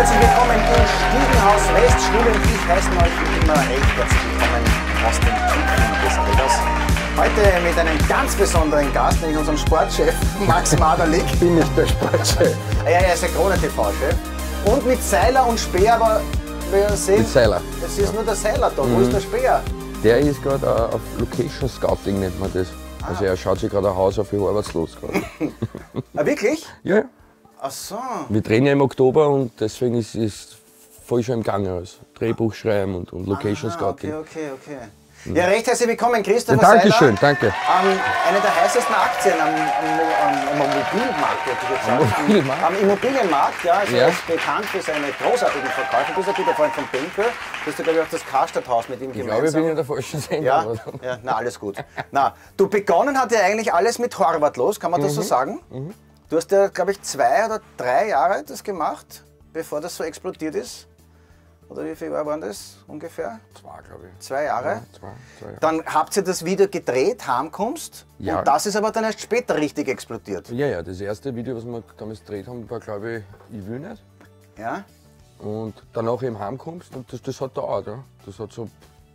herzlich willkommen im Stiegenhaus West. Ich heißen euch wie immer recht herzlich willkommen aus den Tiefen des Elders. Heute mit einem ganz besonderen Gast, nämlich unserem Sportchef Max Maderlik. Ich bin nicht der Sportchef. Ja, er ist der Krone-TV-Chef. Und mit Seiler und Speer, aber wir sehen, Mit Seiler. es ist nur der Seiler da. Wo ist der Speer? Der ist gerade äh, auf Location Scouting, nennt man das. Also er schaut sich gerade ein Haus auf, wie arbeitslos gerade. Ah, wirklich? ja, Ach so. wir drehen ja im Oktober und deswegen ist es voll schon im Gange. Also Drehbuch schreiben und, und Location Ah, Scouting. okay, okay, okay. Ja, recht herzlich willkommen, Ja, Christopher Dankeschön, Seiler. danke. Ähm, eine der heißesten Aktien am, am, am, am Mobilmarkt, würde ich jetzt sagen. Am Mobilmarkt? Am Immobilienmarkt, ja. Also Ja. Er ist bekannt für seine großartigen Verkäufe. Du bist ein guter Freund von Benke. Du hast ja, glaube ich, auch das Karstadthaus mit ihm Ich glaube, ich gemeinsam. bin in der falschen Sendung. ja, ja, na, alles gut. Na, du begonnen hat ja eigentlich alles mit Horvath los, kann man Mhm. das so sagen? Du hast ja, glaube ich, zwei oder drei Jahre das gemacht, bevor das so explodiert ist. Oder wie viel Jahre waren das ungefähr? Zwei, glaube ich. Zwei Jahre? Ja, zwei, zwei Jahre. Dann habt ihr das Video gedreht, heimkommst. Ja. Und das ist aber dann erst später richtig explodiert. Ja, ja, das erste Video, was wir damals gedreht haben, war, glaube ich, Ich will nicht. Ja? Und danach eben heimkommst und das, das hat dauert. Ja. Das hat so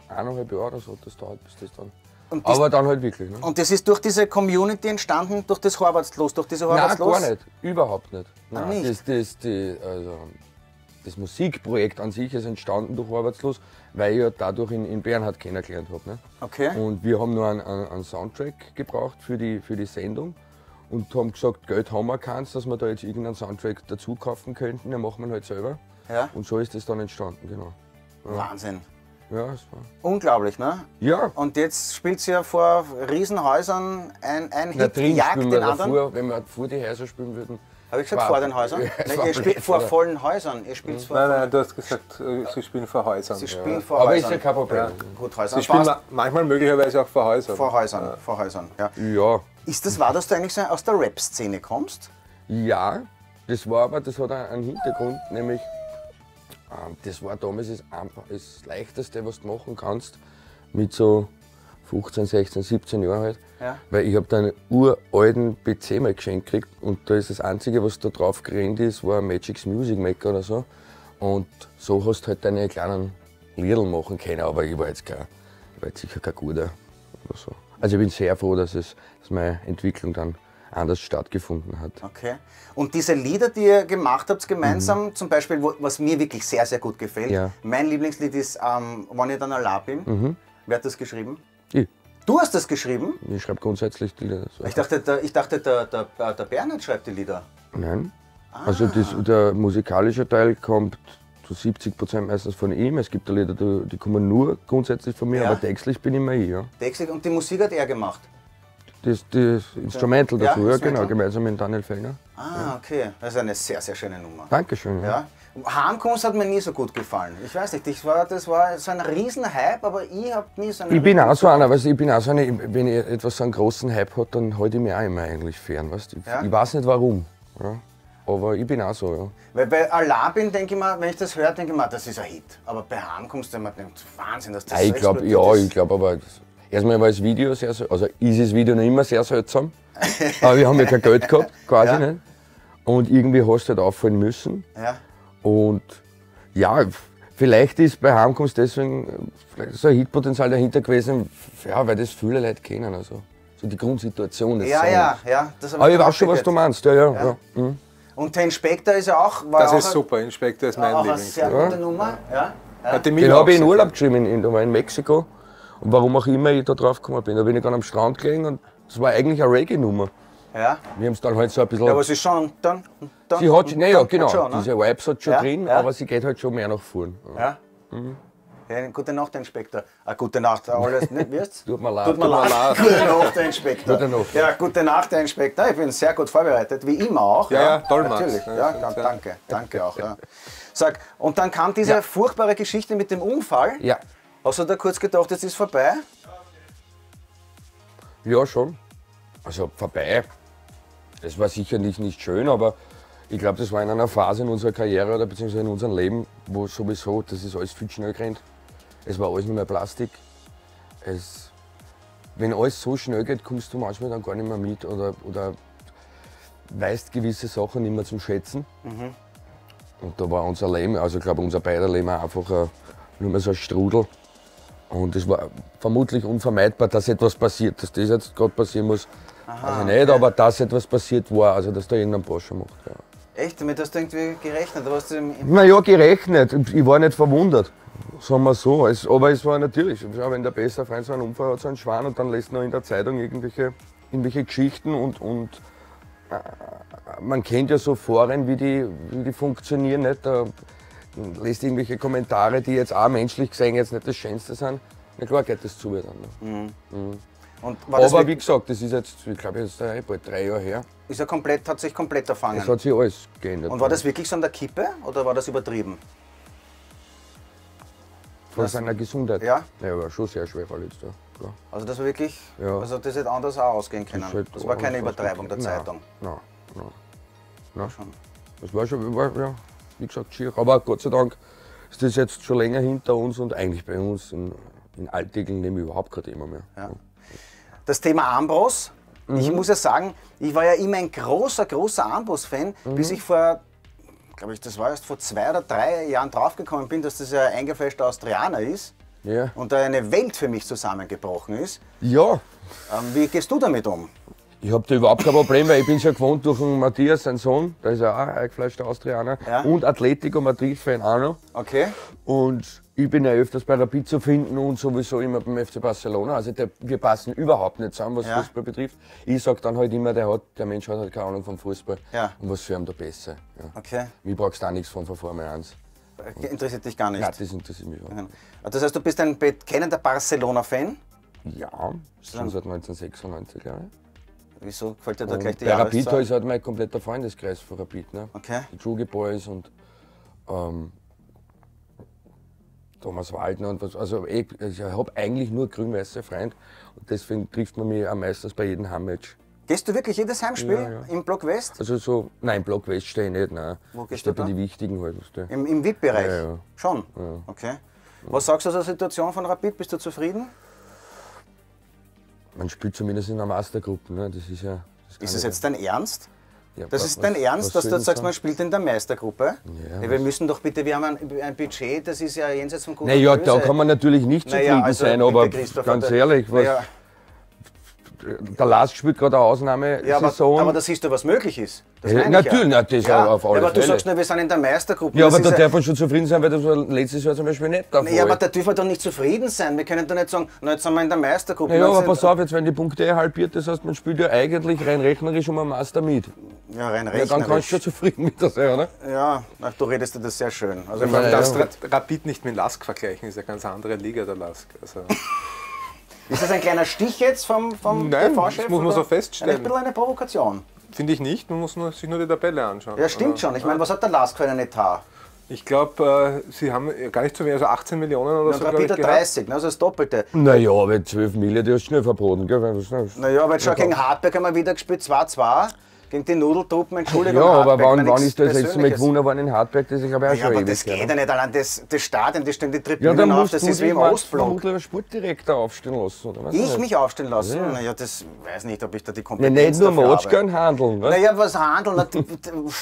eineinhalb Jahre oder so hat das dauert, bis das dann. Das- Aber dann halt wirklich. Ne? Und das ist durch diese Community entstanden, durch das Horvatslos, durch diese Nein, Horvatslos? gar nicht. Überhaupt nicht. Nein, nicht? Das, das, die, also, das Musikprojekt an sich ist entstanden durch Arbeitslos, weil ich ja dadurch in, in Bernhard kennengelernt habe. Ne? Okay. Und wir haben nur einen, einen, einen Soundtrack gebraucht für die, für die Sendung und haben gesagt, Geld haben wir keins, dass wir da jetzt irgendeinen Soundtrack dazu kaufen könnten, den machen wir halt selber. Ja. Und so ist das dann entstanden, genau. Wahnsinn. Ja, es war. Unglaublich, ne? Ja, Und jetzt spielt sie ja vor Riesenhäusern ein, ein na, Hit, drin jagt den wir anderen. davor, wenn wir vor die Häuser spielen würden. Habe ich gesagt, war- vor den Häusern? Ja, Nein, ihr spielt vor oder? vollen Häusern. Ihr spielt vor Nein, vollen nein, du hast gesagt, äh, sie spielen vor Häusern. Sie spielen vor Aber ist ja Häusern. kein Problem. Gut, Häusern. Sie spielen manchmal möglicherweise auch vor Häusern. Vor Häusern, vor Häusern. Ja. Ja, Ist das wahr, dass du eigentlich so aus der Rap-Szene kommst? Ja, das war aber, das hat einen Hintergrund, nämlich das war damals das, das Leichteste, was du machen kannst, mit so 15, 16, 17 Jahren halt. Ja. Weil ich habe da einen uralten PC mal geschenkt gekriegt und da ist das Einzige, was da drauf gerannt ist, war ein Magic's Music Maker oder so. Und so hast du halt deine kleinen Liedl machen können, aber ich war jetzt, kein, ich war jetzt sicher kein guter oder so. Also ich bin sehr froh, dass, es, dass meine Entwicklung dann anders stattgefunden hat. Okay. Und diese Lieder, die ihr gemacht habt gemeinsam, zum Beispiel, wo, was mir wirklich sehr, sehr gut gefällt, Mhm. Ja. Mhm. mein Lieblingslied ist ähm, Wenn ich dann allein bin. Wer hat das geschrieben? Ich, Du hast das geschrieben? ich schreibe grundsätzlich die Lieder. So. Ich dachte, der, ich dachte der, der, der Bernhard schreibt die Lieder. Nein. Also das, der musikalische Teil kommt zu 70 Prozent meistens von ihm. Es gibt Lieder, die, die kommen nur grundsätzlich von mir, Ja. aber textlich bin immer ich. Ja. Texte und die Musik hat er gemacht. Das, das Instrumental Ja, dazu, ja, Instrumental. genau, gemeinsam mit Daniel Fellner. Ah, okay. Das ist eine sehr, sehr schöne Nummer. Dankeschön. Ja. Ja. Heimkunst hat mir nie so gut gefallen. Ich weiß nicht, ich war, das war so ein Riesenhype, aber ich habe nie so einen. Ich bin auch so einer, weißt, ich bin auch so eine, wenn ich etwas so einen großen Hype hat, dann halte ich mich auch immer eigentlich fern. Weißt? Ich, Ja? ich weiß nicht warum. Ja. Aber ich bin auch so, ja. Weil bei Allah bin, denke ich mal, wenn ich das höre, denke ich mal, das ist ein Hit. Aber bei Heimkunst denke ich mir, Wahnsinn, dass das Nein, so ich glaube, explodiert ja, ist. ich glaube aber, das, erstmal war das Video sehr, also ist das Video noch immer sehr seltsam. aber wir haben ja kein Geld gehabt, quasi Ja. nicht. Und irgendwie hast du halt auffallen müssen. Ja. Und ja, vielleicht ist bei Heimkunst deswegen vielleicht so ein Hitpotenzial dahinter gewesen, ja, weil das viele Leute kennen. Also. So die Grundsituation des Ja, Songs. ja, ja. Das Aber ich weiß schon, was du meinst. Ja, ja, ja. Mhm. Und der Inspektor ist ja auch. War Das auch ist super, Inspektor ist mein Lieblings. sehr gute Nummer. Ja. Ja. Den habe ich in Urlaub geschrieben, in, in, da war ich in Mexiko. Und warum auch immer ich da drauf gekommen bin. Da bin ich dann am Strand gelegen und das war eigentlich eine Reggae-Nummer. ja. Wir haben es dann halt so ein bisschen. Ja, aber sie ist schon. Dann, dann, sie hat, naja, dann- genau, schon, ne? diese Vibes hat schon Ja, drin, ja. aber sie geht halt schon mehr nach vorn. Ja. Ja, gute Nacht, Inspektor. Ah, gute Nacht, alles. Nicht, wirst Tut mir leid. Tut mir mir leid. Gute Nacht, Inspektor. Gute Nacht. Ja, gute Nacht, Herr Inspektor. Ich bin sehr gut vorbereitet, wie immer auch. Ja, ja, toll, Max. Natürlich. Ja, Ja, schon ganz, danke. Danke auch. Ja. Sag, und dann kam diese furchtbare Geschichte mit dem Unfall. Ja, Hast du da kurz gedacht, jetzt ist vorbei? ja, schon. Also vorbei. Es war sicherlich nicht schön, aber ich glaube, das war in einer Phase in unserer Karriere oder beziehungsweise in unserem Leben, wo sowieso, das ist alles viel schnell gerannt. Es war alles nur mehr Plastik. Es, wenn alles so schnell geht, kommst du manchmal dann gar nicht mehr mit oder, oder weißt gewisse Sachen nicht mehr zum Schätzen. Und da war unser Leben, also ich glaube unser beider Leben einfach äh, nur mehr so ein Strudel. Und es war vermutlich unvermeidbar, dass etwas passiert. Dass das jetzt gerade passieren muss, Aha, also nicht, okay. aber dass etwas passiert war, also dass da irgendein Porsche macht. Ja. Echt? Damit hast du irgendwie gerechnet? Oder du im, naja, gerechnet. Ich war nicht verwundert. Sagen wir so. Es, aber es war natürlich, wenn der beste Freund so einen Unfall hat, so einen Schwan und dann lässt noch in der Zeitung irgendwelche, irgendwelche Geschichten und, und äh, man kennt ja so Foren, wie die, wie die funktionieren. Nicht? Da lässt irgendwelche Kommentare, die jetzt auch menschlich gesehen jetzt nicht das Schönste sind. Na klar geht das zu dann. Mhm. Mhm. Aber wie gesagt, das ist jetzt, ich glaube, jetzt bald drei Jahre her. Ist er komplett, hat sich komplett erfangen? Es hat sich alles geändert. Und war das wirklich so an der Kippe oder war das übertrieben? Von seiner Gesundheit? Ja. Ja, war schon sehr schwer verletzt. Ja. Klar. Also das war wirklich, ja. also das hätte anders auch ausgehen können. Das, halt das war keine Übertreibung der Zeitung. Nein, nein. nein. Schon. Das war schon, war, ja, wie gesagt, schier. Aber Gott sei Dank ist das jetzt schon länger hinter uns und eigentlich bei uns in, in Alltäglichen nehmen überhaupt kein Thema mehr. Ja. Das Thema Armbros. Mhm. Ich muss ja sagen, ich war ja immer ein großer, großer Armbrust-Fan, mhm. bis ich vor, glaube ich, das war erst vor zwei oder drei Jahren draufgekommen bin, dass das ja ein eingefleischter Austrianer ist. Ja. Und da eine Welt für mich zusammengebrochen ist. Ja. Ähm, wie gehst du damit um? Ich habe da überhaupt kein Problem, weil ich bin ja gewohnt durch den Matthias, sein Sohn, der ist ja auch eingefleischter Austrianer. Ja. Und Atletico Madrid-Fan auch noch. Okay. Und ich bin ja öfters bei Rapid zu finden und sowieso immer beim FC Barcelona. Also der, wir passen überhaupt nicht zusammen, was ja. Fußball betrifft. Ich sage dann halt immer, der, hat, der Mensch hat halt keine Ahnung vom Fußball. Ja. Und was für ihn da besser. Ja. Okay. Mir brauchst du auch nichts von, von Formel 1. Interessiert dich gar nicht? Nein, das interessiert mich auch. Das heißt, du bist ein bekennender Barcelona-Fan? Ja, schon seit 1996 Jahren. Wieso gefällt dir da gleich die Bei Rapid ist halt mein kompletter Freundeskreis von Rapid. Ne? Okay. Die Jugi Boys und ähm, Thomas Waldner und was. Also ich, ich habe eigentlich nur grün-weiße Freunde und deswegen trifft man mich am meisten bei jedem Heimmatch. Gehst du wirklich jedes Heimspiel ja, ja. im Block West? Also so, nein, im Block West stehe ich nicht, nein. Wo gehst ich da? bei den wichtigen halt. Im, im VIP-Bereich? Ja, ja. Schon? Okay. Was sagst du zur Situation von Rapid? Bist du zufrieden? Man spielt zumindest in einer Mastergruppe. Ne? Das ist ja. Das ist es jetzt dein Ernst? Ja, das ist dein Ernst, dass du sagst, sagen? man spielt in der Meistergruppe? Ja, ja, wir müssen doch bitte, wir haben ein, ein, Budget, das ist ja jenseits von Gut Naja, da kann man natürlich nicht zufrieden naja, also sein, aber ganz ehrlich, was, naja, der Lars spielt gerade eine Ausnahme. Ja, aber, aber da siehst du, was möglich ist. Das ja, natürlich, ja. das ja, auf alle ja, aber du sagst nur, wir sind in der Meistergruppe. Ja, aber da darf man schon zufrieden sein, weil das war letztes Jahr zum Beispiel nicht der Ja, aber da dürfen wir doch nicht zufrieden sein. Wir können doch nicht sagen, na, jetzt sind wir in der Meistergruppe. Ja, aber pass auf, jetzt werden die Punkte halbiert, das heißt, man spielt ja eigentlich rein rechnerisch um einen Master mit. Ja, rein rechnerisch. Ja, dann kannst du schon zufrieden mit der sein, oder? Ja, na, du redest das sehr schön. Also, man darf Rapid nicht mit Lask vergleichen, ist ja eine ganz andere Liga, der Lask. Also. Ist das ein kleiner Stich jetzt vom, vom Nein, TV-Chef? Das muss man so feststellen. Ein bisschen eine Provokation. Finde ich nicht, man muss nur, sich nur die Tabelle anschauen. Ja, stimmt schon. Ich meine, was hat der Lask für einen Etat? Ich glaube, äh, sie haben gar nicht so wenig, also 18 Millionen oder ja, so. Wieder 30, ne, also das Doppelte. Naja, aber 12 Millionen, die hast du schnell verboten, gell? Naja, aber jetzt schon gegen Hartberg haben wir wieder gespielt, 2-2 gegen die Nudeltruppen, Entschuldigung. Ja, aber wann, wann ist das letzte Mal gewonnen worden in Hartberg? Das ist aber auch ja, schon aber das geht ja nicht. Allein das, das Stadion, das stehen die Tribünen ja, auf, das ist wie im Ostblock. Ja, dann Sportdirektor aufstellen lassen, oder was? Ich mich aufstellen lassen? Ja. Naja, das weiß nicht, ob ich da die Kompetenz ja, nicht nur Matschgern handeln, was? Naja, was handeln?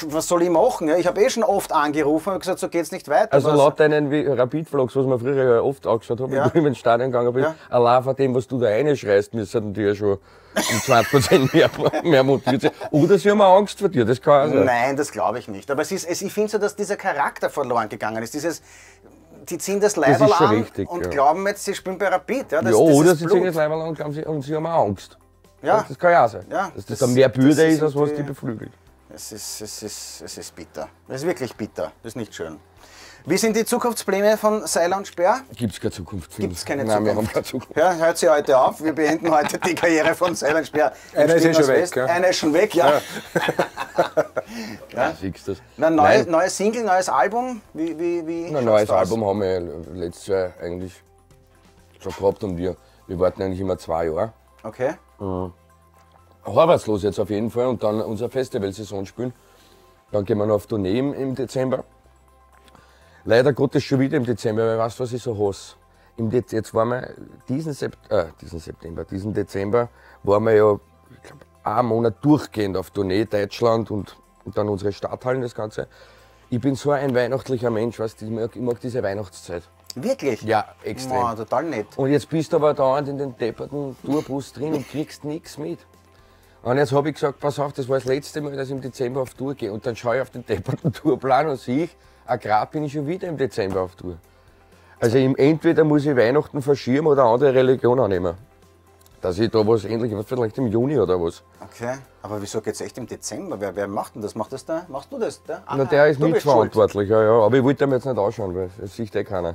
was soll ich machen? Ich habe eh schon oft angerufen und gesagt, so geht es nicht weiter. Also laut deinen Rapid-Vlogs, was man früher oft angeschaut haben, ja. wenn ich ins Stadion gegangen bin, ja. allein von dem, was du da reinschreist, müssen die ja schon um 20 mehr, mehr motiviert sein. Oder sie haben Angst vor dir, das kann auch sein. Nein, das glaube ich nicht. Aber es ist, es, ich finde so, dass dieser Charakter verloren gegangen ist. Dieses, die ziehen das Leiberl das an richtig, und ja. glauben jetzt, sie spielen bei Rapid. Ja, das, ja oder sie Blut. ziehen das Leiberl an und, glauben, sie, und sie haben auch Angst. Ja. Das kann ja auch sein. Ja, dass das, das mehr Bürde ist, als was die beflügelt. Es ist, es, ist, es ist bitter. Es ist wirklich bitter. Das ist nicht schön. Wie sind die Zukunftspläne von Seiler und Speer? Gibt es keine Zukunft. Gibt es keine Nein, Zukunft? wir haben keine Zukunft. Ja, hört sie heute auf. Wir beenden heute die Karriere von Seiler und Speer. Einer ist eh schon weg. Ja? Einer ist schon weg, ja. ja. ja. Das. Na, neue, neues Single, neues Album? Wie, wie, wie Ein neues Album haben wir letztes Jahr eigentlich schon gehabt und wir, wir warten eigentlich immer zwei Jahre. Okay. Mhm. Arbeitslos jetzt auf jeden Fall und dann unsere Festivalsaison spielen. Dann gehen wir noch auf Tournee im Dezember. Leider Gottes schon wieder im Dezember, weil weißt du, was ich so hasse? Im Dez jetzt waren wir diesen, Sept äh, diesen September, diesen Dezember waren wir ja, ich glaube, einen Monat durchgehend auf Tournee, Deutschland und, und dann unsere Stadthallen, das Ganze. Ich bin so ein weihnachtlicher Mensch, weißt du, ich mag, ich mag diese Weihnachtszeit. Wirklich? Ja, extrem. Boah, total nett. Und jetzt bist du aber dauernd in den depperten Tourbus drin und kriegst nichts mit. Und jetzt habe ich gesagt, pass auf, das war das letzte Mal, dass ich im Dezember auf Tour gehe. Und dann schaue ich auf den depperten Tourplan und sehe ich, grad bin ich schon wieder im Dezember auf Tour. Also entweder muss ich Weihnachten verschieben oder eine andere Religion annehmen. Dass ich da was ähnliches, vielleicht im Juni oder was. Okay. Aber wieso geht's echt im Dezember? Wer, wer macht denn das? Macht das der? Machst du das? Der? Na, Ah, der ist mitverantwortlich, ja, ja. Aber ich wollte mir jetzt nicht anschauen, weil das sieht eh keiner.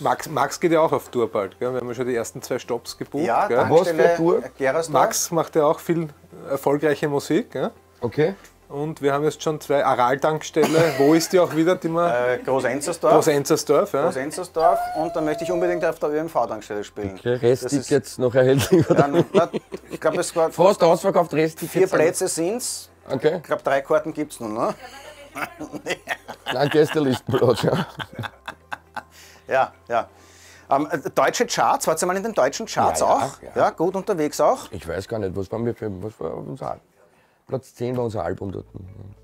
Max, Max geht ja auch auf Tour bald. Gell? Wir haben ja schon die ersten zwei Stops gebucht. Ja, gell? Was für Tour? Max macht ja auch viel erfolgreiche Musik. Gell? Okay? Und wir haben jetzt schon zwei Aral-Tankstelle. Wo ist die auch wieder? Die wir Äh, Groß-Enzersdorf. Groß-Enzersdorf. Ja? Groß-Enzersdorf. Und dann möchte ich unbedingt auf der ÖMV-Tankstelle spielen. okay Das ist- Resttickets noch erhältlich, oder? Dann, na, ich glaube, es war Fast ausverkauft, Resttickets. vier sind- Plätze sind's. Okay. Ich glaube, drei Karten gibt's nur, ne? Nein, Gästelistenplatz, ja. Ja, ja. Ähm, äh, deutsche Charts, wart ihr mal in den deutschen Charts Ja, ja, auch? ja. gut unterwegs auch. Ich weiß gar nicht, was war, mir für, was war unser Al- Platz 10 war unser Album dort.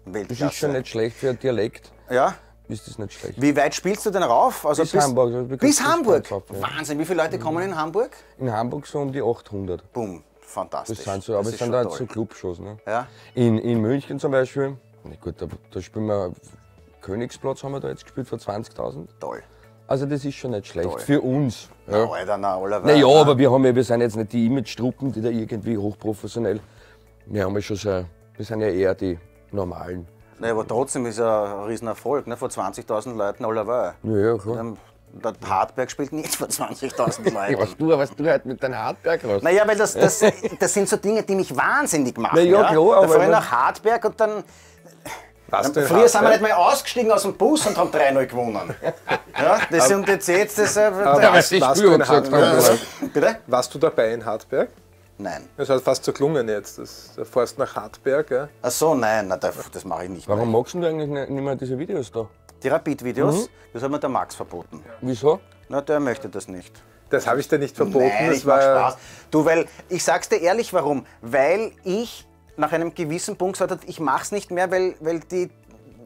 Das Weltklasse. ist schon nicht schlecht für ein Dialekt. Ja. Ist das nicht schlecht. Wie weit spielst du denn rauf? Also Bis Hamburg, also bis- Bis bis Hamburg? ganz rauf, ja. Wahnsinn, wie viele Leute kommen in Hamburg? In Hamburg so um die 800. Boom, Das fantastisch. sind so, aber Das es ist sind da toll. so Clubshows. Ne? Ja. In, in München zum Beispiel, na gut, da, da spielen wir Königsplatz haben wir da jetzt gespielt vor 20.000. Toll. Also das ist schon nicht schlecht. Toll. Für uns. Ja. Ja. Alter, na, Oliver. Naja, na. aber wir, haben ja, wir sind jetzt nicht die Image-Truppen, die da irgendwie hochprofessionell. Wir haben ja schon so, wir sind ja eher die normalen. Nee, aber trotzdem ist ja ein Riesenerfolg, ne? vor 20.000 Leuten Oliver. Ja, ja, klar. Ähm, Der Hartberg spielt nicht vor 20.000 Ja, was Leuten. du, was du halt mit deinem Hartberg raus. Naja, weil das, das, das sind so Dinge, die mich wahnsinnig machen. Na ja, klar, da aber fahre ich nach Hartberg und dann. Warst du in Früher sind wir nicht mal ausgestiegen aus dem Bus und haben 3-0 gewonnen. Ja, das sind jetzt jetzt. Das, äh, Aber ich warst, spür du in gesagt, Hartberg? Bitte? warst du dabei in Hartberg? Nein. Das hat fast so gelungen jetzt. Das, da fährst nach Hartberg. Ja? Ach so, nein, na, das, das mache ich nicht. Warum Mehr. magst du eigentlich nicht mehr diese Videos da? Die Rapid-Videos, Mhm. das hat mir der Max verboten. Wieso? Na, der möchte das nicht. Das habe ich dir nicht verboten. Nein, das ich mach war Spaß. Du, weil, ich sag's dir ehrlich, warum? Weil ich nach einem gewissen Punkt gesagt habe, ich mach's nicht mehr, weil, weil, die,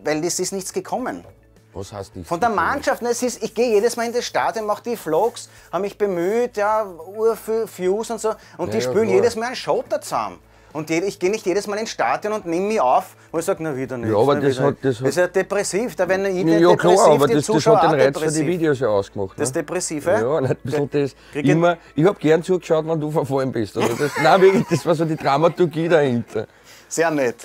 weil es ist nichts gekommen. Was heißt nicht? Von der Mannschaft, ne, es ist, ich gehe jedes Mal in das Stadion, mache die Vlogs, habe mich bemüht, ja, Uhr für Views und so. Und die ja, spielen klar. jedes Mal einen Schotter zusammen. Und je, ich gehe nicht jedes Mal ins Stadion und nehme mich auf, wo ich sage, na wieder nicht. Ja, aber das hat- das hat- ist ja depressiv, da werden ich Ja, ja depressiv, klar, aber die das, das hat den Reiz für die. Videos ja ausgemacht. Das ne? Depressive? Ja, und ein bisschen das immer, ich habe gern zugeschaut, wenn du verfallen bist. Also das, nein, wirklich, das war so die Dramaturgie dahinter. Sehr nett.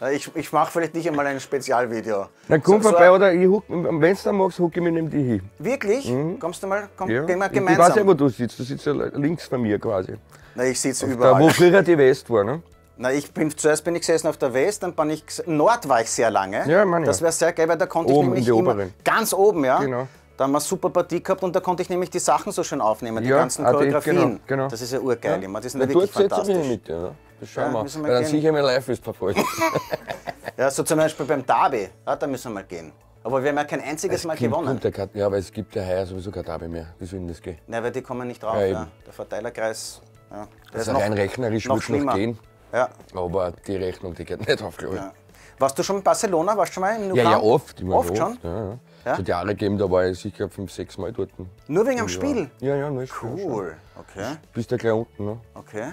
Ja. ich ich mache vielleicht nicht einmal ein Spezialvideo. Dann komm So- so vorbei ein- oder ich huck, wenn du dann magst, huck ich mich neben dich hin. Wirklich? Kommst du mal? Komm, Mhm. Ja. Gehen wir ich, ich weiß ja, gemeinsam. wo du sitzt. Du sitzt ja links von mir quasi. Na, ich sitze Da, wo überall. früher die West war, ne? Na, ich bin, zuerst bin ich gesessen auf der West, dann bin ich Nord war ich sehr lange. Ja, Mann, ja. Das wäre sehr geil, weil da konnte Oben ich nämlich immer oberen. ganz oben, ja. Genau. Da haben wir eine super Partie gehabt und da konnte ich nämlich die Sachen so schön aufnehmen, die Ja, ganzen Choreografien. genau, genau. Das ist ja urgeil immer. Die sind ja dort wirklich ich mich fantastisch. mit ne? Das schauen Ja, wir. wir dann gehen. sicher mal live ist verfolgt. Ja, so zum Beispiel beim Derby, ja, da müssen wir mal gehen. Aber wir haben ja kein einziges Mal gewonnen. Kommt der Kat- ja, aber es gibt ja heuer sowieso kein Derby mehr. Wie soll denn das gehen? Nein, weil die kommen nicht drauf. Ja, Ja. Der Verteilerkreis, ja, der Also rein rechnerisch wird es noch gehen. Ja, Aber die Rechnung, die geht nicht auf, glaube ich. ja. Warst du schon in Barcelona? Warst du schon mal im Nou Ja, ja, oft. Meine, Oft schon? Ja, ja. So die Jahre gegeben, da war ich sicher fünf, sechs Mal dort. Nur wegen am. Spiel? Ja, ja, nur das Spiel schon. Cool. Okay, Bist ja gleich unten, ne? okay.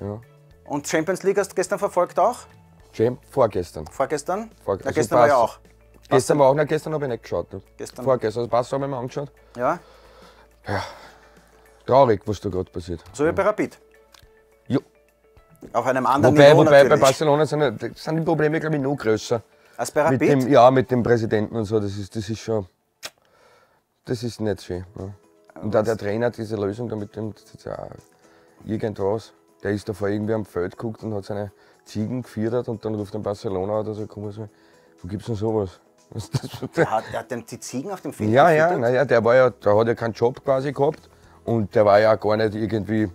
Ja. Und Champions League hast du gestern verfolgt auch? Champ, vorgestern. Vorgestern? Vor- Na, also gestern war ja auch. Gestern war auch, nein, gestern habe ich nicht geschaut. Gestern- Vorgestern, also Pass habe ich mir angeschaut. Ja, Traurig, was da gerade passiert. so wie bei Rapid. Ja. Auf einem anderen Wobei, Niveau wobei bei natürlich. Barcelona sind, ja- sind die Probleme, glaube ich, noch größer. Als bei Mit Rapid? dem, ja, mit dem Präsidenten und so, das ist, das ist schon. Das ist nicht schön. Ne? Und auch der Trainer, diese Lösung da mit dem, das ist ja irgendwas. Der ist da vor irgendwie am Feld geguckt und hat seine Ziegen gefüttert und dann ruft dann Barcelona oder so, komm, so, wo gibt's denn sowas? Was ist das? Er hat, er hat die Ziegen auf dem Feld Ja, ja, gefüttert? naja, der war ja, der hat ja keinen Job quasi gehabt und der war ja gar nicht irgendwie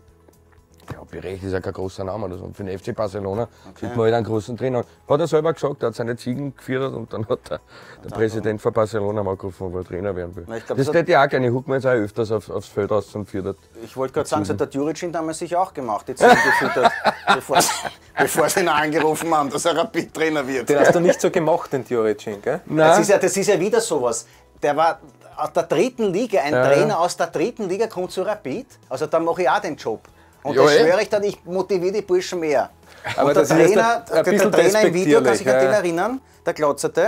Ja, Berech ist ja kein großer Name. oder so. Und für den FC Barcelona sieht man halt einen großen Trainer. Hat er selber gesagt, er hat seine Ziegen geführt und dann hat der, der Präsident von Barcelona mal gerufen, ob er Trainer werden will. Na, ich glaub, das hätte ich auch gerne. Ich huck mir jetzt auch öfters auf, aufs Feld raus und führt. Ich wollte gerade sagen, das hat der Djuricin damals sich auch gemacht, die Ziegen gefüttert, bevor, sie- bevor sie ihn angerufen haben, dass er Rapid-Trainer wird. Den hast du nicht so gemacht, den Djuricin, gell? Das ist, ja, das ist ja wieder sowas. Der war aus der dritten Liga, ein Ja, Trainer ja. aus der dritten Liga kommt zu Rapid. Also da mache ich auch den Job. Und Ja, da eh. schwöre ich dann, ich motiviere die Burschen mehr. Aber und der das Trainer, der, der Trainer im Video, kann sich an den ja. erinnern, der Glotzerte,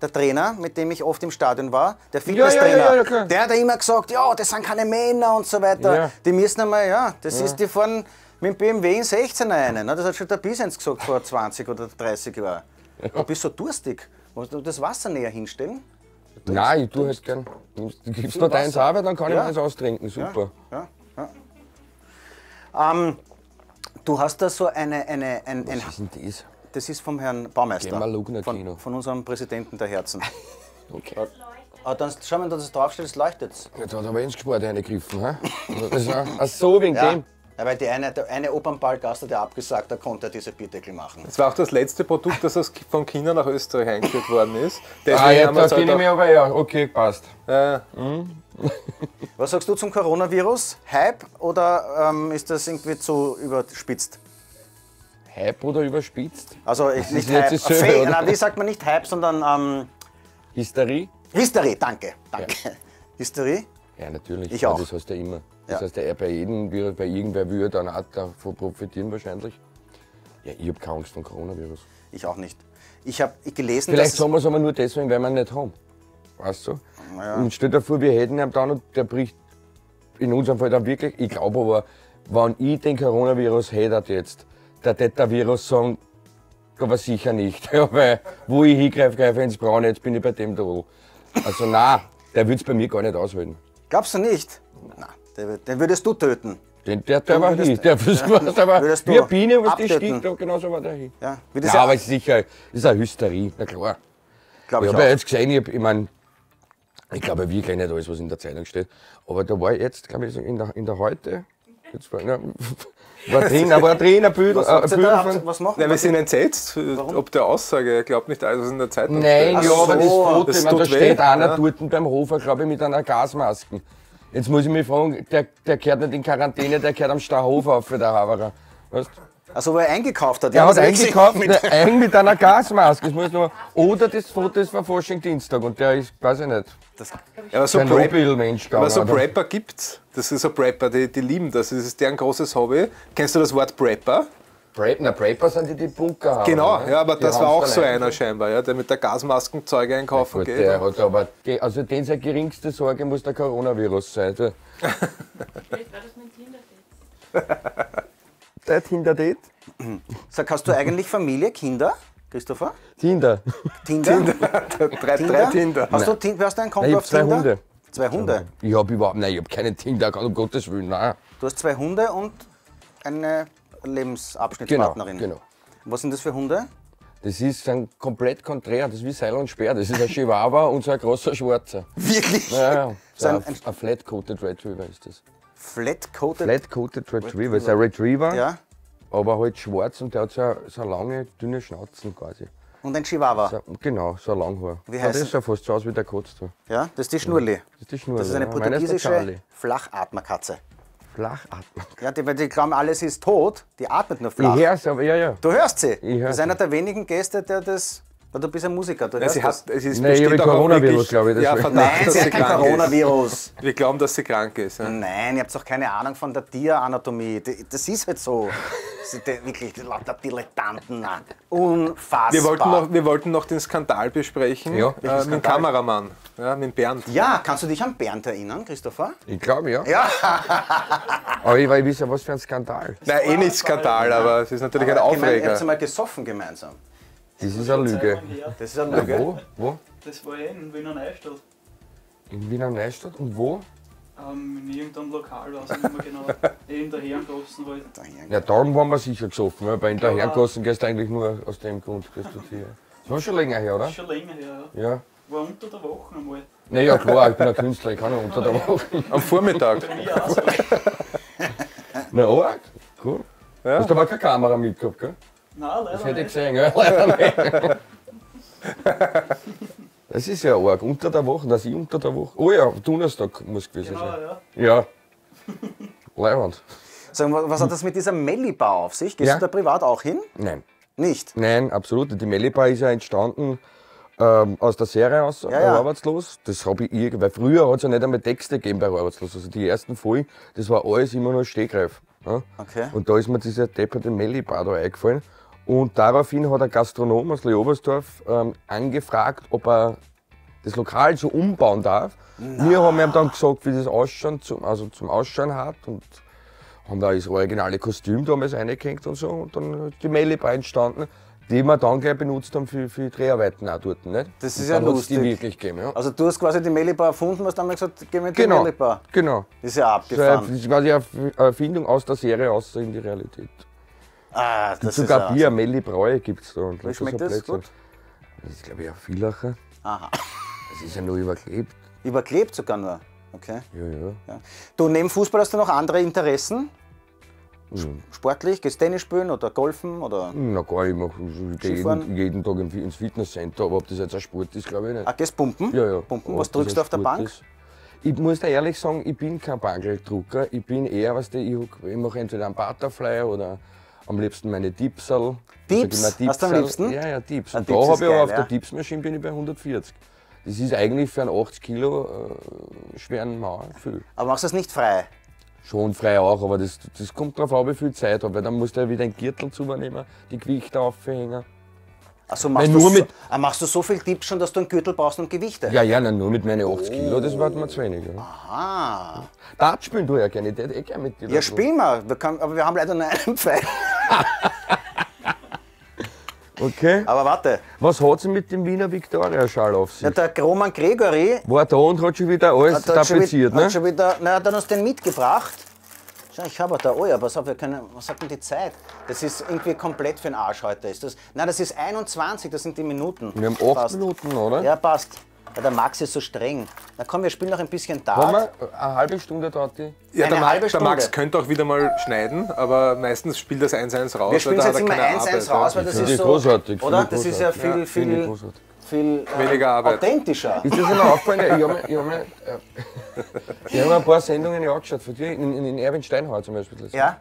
der Trainer, mit dem ich oft im Stadion war, der Ja, ja, Fitnesstrainer, ja, ja, klar. der hat immer gesagt, ja, das sind keine Männer und so weiter. Ja. Die müssen einmal, ja, das ist, die fahren mit dem BMW in 16 rein. ne? Das hat schon der Bisens gesagt vor 20 oder 30 Jahren. Du bist so durstig. Musst du das Wasser näher hinstellen? Nein, ich tue halt gern. Du gibst noch deins auch, dann kann ich Ja. mir eins austrinken. Super. Ja, ja. Ähm, du hast da so eine, eine, ein, ein, Was ist denn das? das ist vom Herrn Baumeister. Wir von, Kino. von unserem Präsidenten der Herzen. Okay. Ah, dann schau mal, dass es draufsteht, es leuchtet. Jetzt hat aber ins Gesport reingegriffen. ach so wegen Ja. dem. Ja, weil die eine, der eine Opernballgast hat ja abgesagt, da konnte er diese Bierdeckel machen. Das war auch das letzte Produkt, das aus- von China nach Österreich eingeführt worden ist. Ah, ja, haben da wir jetzt kenne ich halt mich aber ja. Okay, passt. äh, Was sagst du zum Coronavirus? Hype oder ähm, ist das irgendwie zu überspitzt? Hype oder überspitzt? Also ich, nicht ist jetzt Hype, dasselbe, Fake, nein, wie sagt man nicht Hype, sondern ähm, Hysterie? Hysterie, danke, danke. Hysterie? Ja, natürlich. Ich Ja, auch. Das heißt ja immer. Das heißt, ja, bei jedem, bei irgendwer würde dann auch davon profitieren wahrscheinlich. Ja, ich habe keine Angst vor dem Coronavirus. Ich auch nicht. Ich habe gelesen, Vielleicht sagen wir es aber nur deswegen, weil wir ihn nicht haben. Weißt du? Und stell dir vor, wir hätten ihn dann und der bricht in unserem Fall dann wirklich. Ich glaube aber, wenn ich den Coronavirus hätte jetzt, der hätte der Virus sagen, aber sicher nicht. Ja, weil wo ich hingreife, greife ich ins Braune, jetzt bin ich bei dem da. Also nein, der würde es bei mir gar nicht aushalten. Glaubst du nicht? Na, den, den würdest du töten. Den, der, der war würdest- hin. Der, das war, der war Würdest wie eine Biene, was die abtöten? sticht, da genauso war der hin. Ja, wie Ja, das ja, aber es ist sicher, das ist eine Hysterie, na klar. glaube Ich ich habe ja jetzt gesehen, ich, hab- ich meine, ich glaube wirklich nicht alles, was in der Zeitung steht. Aber da war jetzt, glaube ich, in der, in der Heute, jetzt war, na, war drin, da war drin ein Bild, Was, ein habt ihr Bild da, von. was machen Nein, wir sind entsetzt, ob der Aussage. Er glaubt nicht alles, was in der Zeitung Nein, steht. ja, aber das Foto, das ich meine, da steht einer ja. dort beim Hofer, glaube ich, mit einer Gasmaske. Jetzt muss ich mich fragen, der, der gehört nicht in Quarantäne, der gehört am Stauhofer auf für der Haverer. Weißt? Also, wo er eingekauft hat. Der hat das eingekauft, mit- ein mit einer Gasmaske. Das muss nur, oder das Foto ist von Fasching Dienstag und der ist, weiß ich nicht, Ja, aber so ein Prep, Nobelmensch. aber so? Prepper gibt's. Das ist so Prepper, die, die lieben das. Das ist deren großes Hobby. Kennst du das Wort Prepper? Prep, na, Prepper sind die, die Bunker haben. Genau, ne? ja, aber Die das war auch so ein. einer scheinbar, ja, der mit der Gasmasken Zeug einkaufen Gut, geht. der hat aber, also den seine geringste Sorge muss der Coronavirus sein. Der, Vielleicht war das mein Tinder-Date. der Tinder-Date? Sag, hast du eigentlich Familie, Kinder, Christopher? Tinder. Tinder? drei, drei Tinder. Hast du, Tin- hast du ein Konto Nein, auf zwei Tinder? Hunde. Zwei Hunde. Ich habe überhaupt, nein, ich habe keinen Tinder, um Gottes Willen, nein. Du hast zwei Hunde und eine Lebensabschnittspartnerin. genau. Was sind das für Hunde? Das ist ein komplett konträr, das ist wie Seil und Speer. Das ist ein Chihuahua und so ein großer Schwarzer. Wirklich? Ja, ja. So ein- ein, ein- Flat-Coated Retriever ist das. Flat-coated? Flat-Coated Retriever. ist ein Retriever, Ja. aber halt schwarz und der hat so eine, so eine lange, dünne Schnauzen quasi. Und ein Chihuahua. So, genau, so ein Langhaar. Wie Ja, heißt das sah fast so aus wie der Kotz da. Ja, das ist die Schnurli. Das ist die Schnur. Das ist eine portugiesische Charlie. Flachatmerkatze. Flachatmer. Ja, die, weil die glauben, alles ist tot, die atmet nur Ich flach. hör's, aber ja, ja. Du hörst sie. Ich hör das ist einer der wenigen Gäste, der das. Weil du bist ein Musiker, du Ja, sie hat, es ist Nein, ich habe auch Coronavirus, glaube ich, Ja. Verdacht, Nein, sie hat kein Coronavirus. ist. Wir glauben, dass sie krank ist. Ja. Nein, ihr habt doch keine Ahnung von der Tieranatomie. Das ist halt so. Wirklich lauter Dilettanten. Unfassbar. Wir wollten, noch, wir wollten noch den Skandal besprechen Ja. äh, mit dem? Kameramann, ja, mit Bernd. Ja, kannst du dich an Bernd erinnern, Christopher? Ich glaube, ja. Ja. Aber ich, weil ich weiß ja, was für ein Skandal. Nein, eh nicht Skandal, aber es ist natürlich ein Ich meine, ihr Aufreger. habt einmal gesoffen gemeinsam. Das ist eine Lüge. Das ist eine Lüge. Wo? Wo? Das war eh in Wiener Neustadt. In Wiener Neustadt? Und wo? Ähm, in irgendeinem Lokal, weiß ich nicht mehr genau. eh in der Herrengassen halt. Ja, darum waren wir sicher gesoffen, weil bei in der Herrengassen gehst du eigentlich nur aus dem Grund. Gehst du hier. Das war schon länger her, oder? Schon länger her, ja. Ja. War unter der Woche einmal. Naja, klar, ich bin ein Künstler, ich kann auch unter der Woche. Am Vormittag. Bei mir auch so. Na, arg. Cool. Ja. Hast du aber keine Kamera mitgehabt, gell? Nein, leider Das hätte ich gesehen, gell? Leider nicht. Das ist ja arg. Unter der Woche, dass ich unter der Woche. Oh ja, Donnerstag muss gewesen Genau, sein. ja. Ja. Leiband. Sag mal, was hat das mit dieser Melli-Bar auf sich? Gehst Ja. du da privat auch hin? Nein. Nicht. Nein, absolut. Die Mellibar ist ja entstanden ähm, aus der Serie aus, Ja, ja. Arbeitslos. Das habe ich irgendwie, weil früher hat es ja nicht einmal Texte gegeben bei Arbeitslos. Also die ersten Folgen, das war alles immer nur Stegreif. Ja? Okay. Und da ist mir dieser depperte Mellibar da eingefallen. Und daraufhin hat ein Gastronom aus Leobersdorf ähm, angefragt, ob er das Lokal so umbauen darf. Wir haben ihm dann gesagt, wie das ausschauen, zum, also zum Ausschauen hat. Und haben da das originale Kostüm damals reingehängt und so. Und dann ist die Mellibar entstanden, die wir dann gleich benutzt haben für, für Dreharbeiten auch dort. Nicht? Das ist ja hat's die lustig. wirklich gegeben. Ja. Also du hast quasi die Melli-Bar erfunden, hast dann mal gesagt, geh mit genau, der Melli-Bar. genau. Das ist ja abgefahren. das ist quasi eine Erfindung aus der Serie aus in die Realität. Ah, das Sogar ist Bier, Melli Bräu gibt es da. Und Wie schmeckt das? Blödsinn. Gut? Das ist, glaube ich, ein Vielacher. Aha. Das ist ja nur überklebt. Überklebt sogar nur. Okay. Ja, ja. Ja. Du, neben Fußball hast du noch andere Interessen? Mhm. Sportlich? Gehst Tennis spielen oder Golfen? Oder? Na gar, ich mache ich geh Skifahren? jeden, jeden Tag ins Fitnesscenter, aber ob das jetzt ein Sport ist, glaube ich nicht. Ah, gehst pumpen? Ja, ja. Pumpen? Was drückst du auf der Sport Bank? ist. Ich muss dir ehrlich sagen, ich bin kein Bangeldrucker. Ich bin eher, was ich, ich mache entweder einen Butterfly oder am liebsten meine. Dips? Ich sag immer Hast du am liebsten? Ja, ja. Ah, Und Dips da habe ich geil, auf ja. der Dipsmaschine bin ich bei 140. Das ist eigentlich für einen 80 Kilo äh, schweren Mauer viel. Aber machst du das nicht frei? Schon frei auch, aber das, das kommt darauf an, wie viel Zeit habe. Weil dann musst du ja wieder einen Gürtel zunehmen, die Gewichte aufhängen. Also machst, Nein, du so, ah, machst du so viel Tipps schon, dass du einen Gürtel brauchst und Gewichte? Ja, ja, nein, nur mit meinen 80 Kilo, das wird mir zu wenig. Ja. Ah. Dart spielen du ja gerne, ich hätte eh gerne mit dir. Ja, spielen wir. aber wir haben leider nur einen Pfeil. Okay. Aber warte, Was hat sie mit dem Wiener Viktoria-Schal auf ja, sich? der Roman Gregory War da und hat schon wieder alles hat, hat, schon, tapeziert, wieder, ne? hat schon wieder, na, hat er uns den mitgebracht. Schau, ich habe da, oh ja, pass auf, wir können, was sagt denn die Zeit? Das ist irgendwie komplett für den Arsch heute. Ist das, nein, das ist 21, das sind die Minuten. Wir haben acht Passt. Minuten, oder? Ja, passt. Ja, der Max ist so streng. Na komm, wir spielen noch ein bisschen Haben Dart. wir eine halbe Stunde dauert die? Ja, Eine der, Ma halbe der Stunde. Max könnte auch wieder mal schneiden, aber meistens spielt das 1-1 raus. Wir spielen weil da jetzt er immer keine 1-1 Arbeit, raus, weil das ist so. großartig, oder? Das ist ja viel, Ja, viel, großartig. viel äh, Weniger Arbeit. authentischer. Ist das immer aufgefallen? Ich habe mir, ich hab mir, äh, ich hab mir ein paar Sendungen ja angeschaut von dir, in, in, in Erwin Steinhauer zum Beispiel. Das Ja?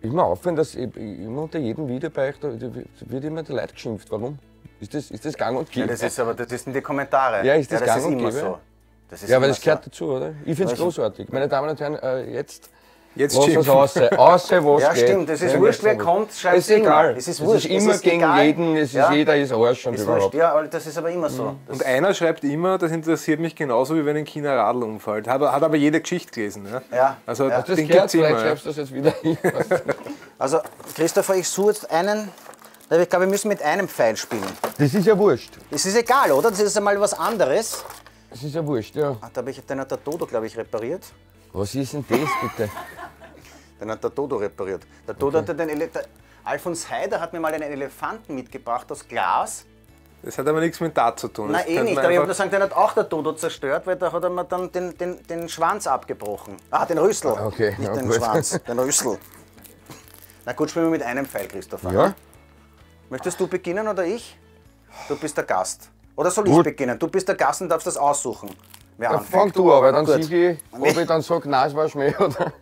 Ist mir aufgefallen, dass immer unter jedem Video bei euch, da, da wird immer die Leute geschimpft. Warum? Ist das, ist das gang und ja? gäbe? Das ist aber, das sind die Kommentare. Ja, ist das ja, das gang ist und immer gäbe? so. Das ist Ja, aber immer das gehört so. dazu, oder? Ich finde es großartig. Meine Damen und Herren, äh, jetzt Jetzt lass es schimpfen. aus. Außer was Ja, geht. stimmt, es ist Ja, wurscht, wer kommt, schreibt Es ist egal. Es ist es wurscht, ist es immer ist gegen egal. jeden, es ist Ja. jeder ist Arsch und Ist überhaupt. wurscht, ja, aber das ist aber immer so. Das, Und einer schreibt immer, das interessiert mich genauso wie wenn ein China Radl umfällt. Hat, hat aber jede Geschichte gelesen. Ja? Ja. Also Ja. Das den gehört, gibt's immer. vielleicht ja. schreibst du das jetzt wieder hin. also, Christopher, ich suche jetzt einen. Ich glaube, wir müssen mit einem Pfeil spielen. Das ist ja wurscht. Das ist egal, oder? Das ist einmal was anderes. Das ist ja wurscht, ja. Ah, da habe ich, den hat der Dodo, glaube ich, repariert. Was ist denn das bitte? Den hat der Dodo repariert. Der Dodo hatte den Ele der Alfons Heider hat mir mal einen Elefanten mitgebracht aus Glas. Das hat aber nichts mit Dart zu tun. Nein, eh nicht, aber ich würde sagen, den hat auch der Dodo zerstört, weil da hat er mir dann den, den, den Schwanz abgebrochen. Ah, den Rüssel. Okay, Nicht ja, den gut. Schwanz, den Rüssel. Na gut, spielen wir mit einem Pfeil, Christopher. Ja? Möchtest du beginnen oder ich? Du bist der Gast. Oder soll ich Gut. beginnen? Du bist der Gast und darfst das aussuchen. Wer Ja, fang du an, weil dann Gut. sehe ich, ob ich dann sage, nein, es war Schmäh oder.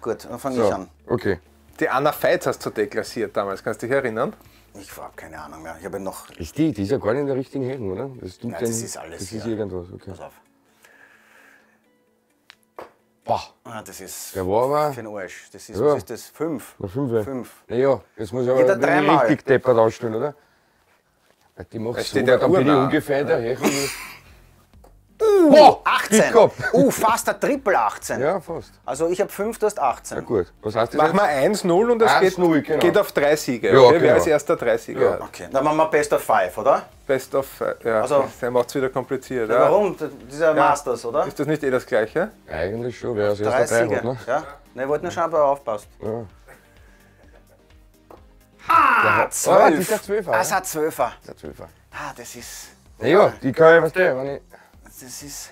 Gut, dann fange So, ich an. okay. Die Anna Veits hast du deklassiert damals, kannst du dich erinnern? Ich habe keine Ahnung mehr. Ich habe noch. Ist die, die ist ja gar nicht in der richtigen Hängen, oder? Das, tut Nein, das ist alles Das ist irgendwas, okay. Pass auf. Boah, Ah, das ist der war aber. für den Arsch. Das ist, Ja. was ist das? Fünf. Na, fünf. Fünf. Naja, jetzt muss ich Jeder aber dreimal. richtig deppert ausstellen, oder? Weil Die macht so, steht ja dann bin ich urnah. ungefähr in Uh, 18. gehabt. Uh, fast ein Triple 18. Ja, fast. Also ich habe 5, du hast 18. Gut. Was heißt das? Machen wir jetzt? 1-0 und das 1-0, geht, genau. geht auf drei Siege. Ja, okay? Wer genau. als erster drei Siege Ja. Okay, dann machen wir Best of 5, oder? Best of, äh, ja, Also- der macht es wieder kompliziert. Ja. Ja. Warum? Das ist ja Masters, oder? Ist das nicht eh das Gleiche? Eigentlich schon, wer als Drei erster drei Siege. hat, ne? Ja? Ne, ich wollte nur schauen, ob er aufpasst. Ja. Ah, Ah, das ist der Zwölfer. Ah, es hat 12er. Der Zwölfer. Ah, das ist. Naja, die kann ich, du, wenn ich. Das ist.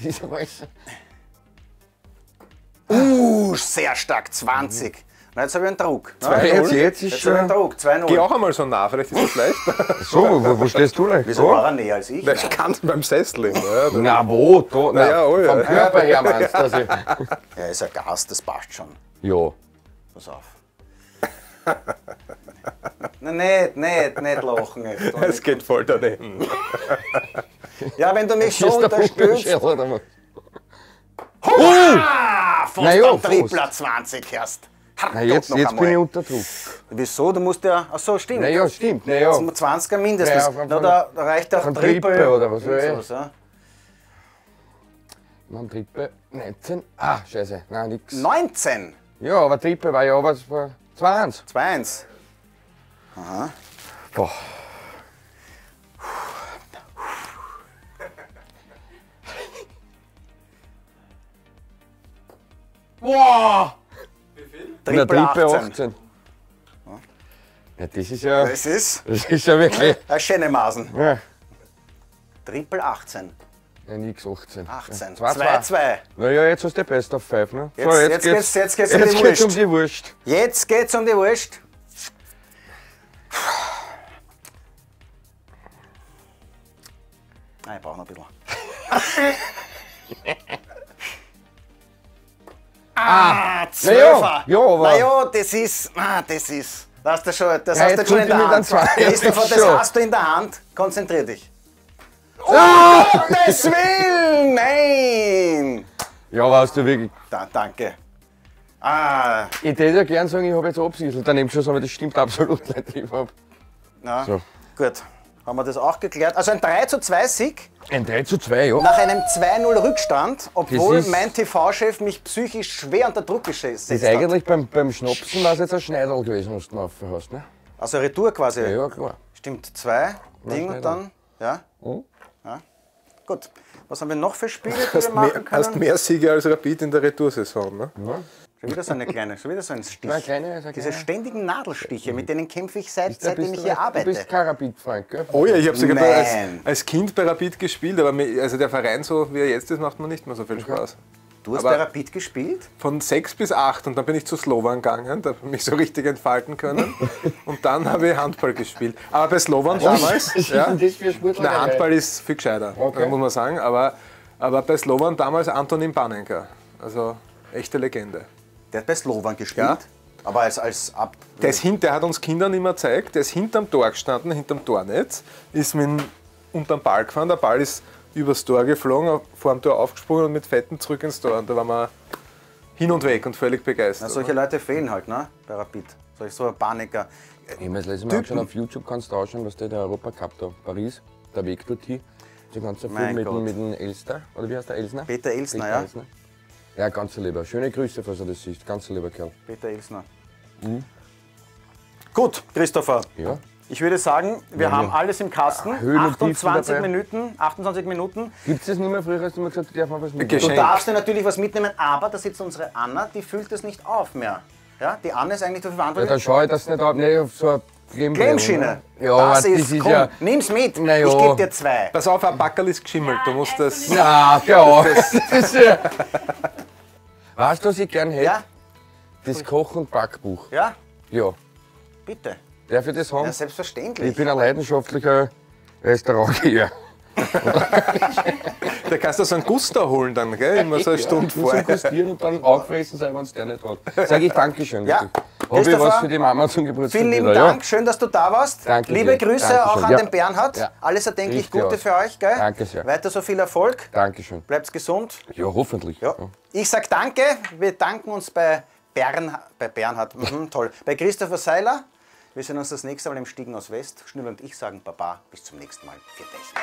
Das ist alles. Uh, sehr stark. 20. Na, jetzt habe ich einen Druck. Ne? Zwei jetzt, jetzt ist Jetzt habe ich einen schon. Druck. 2-0. Geh auch einmal so nah, vielleicht ist das leicht. So, wo, wo stehst du leicht? Wieso So? war er näher als ich? Na, ich kann beim Sessel. Ja, Na, wo? Da, na, ja, oh ja. vom Körper her meinst du? Also, Er ist ein Gast, das passt schon. ja. Pass auf. Na, nicht, nicht, nicht lachen. Jetzt. Es geht voll daneben. Ja, wenn du mich so unterstützt. Was? Ah, fast am Tripler fast. 20 erst. Na, jetzt, jetzt bin ich unter Druck. Wieso? Du musst ja. Ach so, stimmt. Na ja, stimmt. Na ja. 20er mindestens. Ja, von- Na, da, da reicht auch Triple. Triple oder was, sowas, ja. Mein Trippe 19. Ah, scheiße. Nein, nix. 19. Ja, aber Trippe war ja was war 2-1. 2-1. Boah. Boah! Na, Triple Trippe 18. 18. Ja, das ist ja, Das ist das ist ja wirklich. ein schöne Maßen. Ja, Triple 18. ja nix 18. 18. 2-2. 2-2. Naja, jetzt hast du die Best of Five, ne? Jetzt- jetzt geht's- jetzt geht's um jetzt die geht's um Wurst. die Wurst. Jetzt geht's um die Wurst. Ah, ich brauche noch ein bisschen. ah, Zwölfer. ja, aber- Naja, das ist, ah, das ist, das hast du schon, das Ja, hast du schon in der Hand. das Schon. hast du in der Hand. Konzentrier dich. Oh, Gottes Willen, nein. Ja, aber hast du wirklich. Da, danke. Ah, Ich hätte ja gern sagen, ich habe jetzt absiedelt. Daneben schon sagen, wir, das stimmt absolut nicht. Ich hab na, So. gut. Haben wir das auch geklärt? Also ein 3 zu 2 Sieg ein 3 zu 2, ja. nach einem 2-0 Rückstand, obwohl mein TV-Chef mich psychisch schwer unter Druck gesetzt Das ist hat. eigentlich beim, beim Schnapsen war es jetzt ein Schneidel gewesen, was du drauf hast, ne? Also Retour quasi. Ja, ja, klar. Stimmt, zwei Ding und dann, ja? Mhm. ja. Gut. Was haben wir noch für Spiele, die wir Hast machen mehr, hast können? mehr Siege als Rapid in der Retoursaison. Ne? Schon wieder so eine kleine, schon wieder so ein Stich. Eine kleine, eine Diese kleine. ständigen Nadelstiche, mit denen kämpfe ich seit, seitdem ich hier recht- Du arbeite. bist kein Rapid-Freund, gell? Oh ja, ich habe sogar als, als Kind bei Rapid gespielt, aber mir, also der Verein so wie er jetzt ist, macht mir nicht mehr so viel Spaß. Du hast aber- bei Rapid gespielt? Von sechs bis acht und dann bin ich zu Slovan gegangen, da habe ich mich so richtig entfalten können. Und dann habe ich Handball gespielt. Aber bei Slovan damals, Was ist ja, der Handball ist viel gescheiter, Okay. muss man sagen. Aber, aber bei Slovan damals Antonin Panenka, also echte Legende. Der hat bei Slovan gespielt. Ja. Aber als, als Ab. Der, ist hin, der hat uns Kindern immer gezeigt, der ist hinterm Tor gestanden, hinterm Tornetz, ist mit dem- unterm Ball gefahren, der Ball ist übers Tor geflogen, vor dem Tor aufgesprungen und mit Fetten zurück ins Tor. Und da waren wir hin und weg und völlig begeistert. Na, solche Leute fehlen halt, ne? Bei Rapid. Solch so ein Paniker. Ich habe das letzte Mal angeschaut, auf YouTube kannst du ausschauen, was der der Europacup da, Paris, der Weg dorthin. So ganz so viel mit, mit dem Elster, oder wie heißt der Elsner? Peter Elsner, ja. Ja, ganz lieber. Schöne Grüße, falls er das sieht. Ganz lieber Kerl. Peter Ilsner. Gut, Christopher. Ja. Ich würde sagen, wir haben alles im Kasten. Tiefen 28 dabei. Minuten. 28 Minuten. Gibt es das nicht mehr? Früher hast du immer gesagt, du darfst mal was mitnehmen. Du darfst dir natürlich was mitnehmen, aber da sitzt unsere Anna, die füllt es nicht auf mehr. Ja, die Anna ist eigentlich dafür Ja, verantwortlich. dann schaue ich das nicht ab. Nee, auf so eine Clemschiene. Clemschiene. Ja, aber das ist, das ist komm, ja. nimm's mit. Ja. Ich gebe dir zwei. Pass auf, ein Backerl ist geschimmelt, du musst das... Na, ja. Das ist ja. Weißt du, was ich gern hätte? Ja, Das Koch- und Backbuch. ja, Ja. bitte. Darf ich das haben? Ja, selbstverständlich. ich bin ein leidenschaftlicher Restaurantgeher. Da kannst du so einen Guster holen dann, gell? Immer so eine Stunde ihn vorher. gustieren und dann auffressen sein, wenn es der nicht hat. Sag ich Dankeschön. Ja. wirklich. Habe ich was für die Mama zum Geburtstag Vielen lieben wieder, Dank, schön, dass du da warst. Danke Liebe dir. Grüße Dankeschön. auch an Ja. den Bernhard. Ja. Alles erdenklich Richtig Gute aus. für euch. Gell? Danke sehr. Weiter so viel Erfolg. Ja. Dankeschön. Bleibt gesund. Ja, hoffentlich. Ja. Ich sag danke. Wir danken uns bei, Bern, bei Bernhard, mhm, toll, bei Christopher Seiler. Wir sehen uns das nächste Mal im Stiegen aus West. Schnüll und ich sagen Baba. Bis zum nächsten Mal. Viert euch.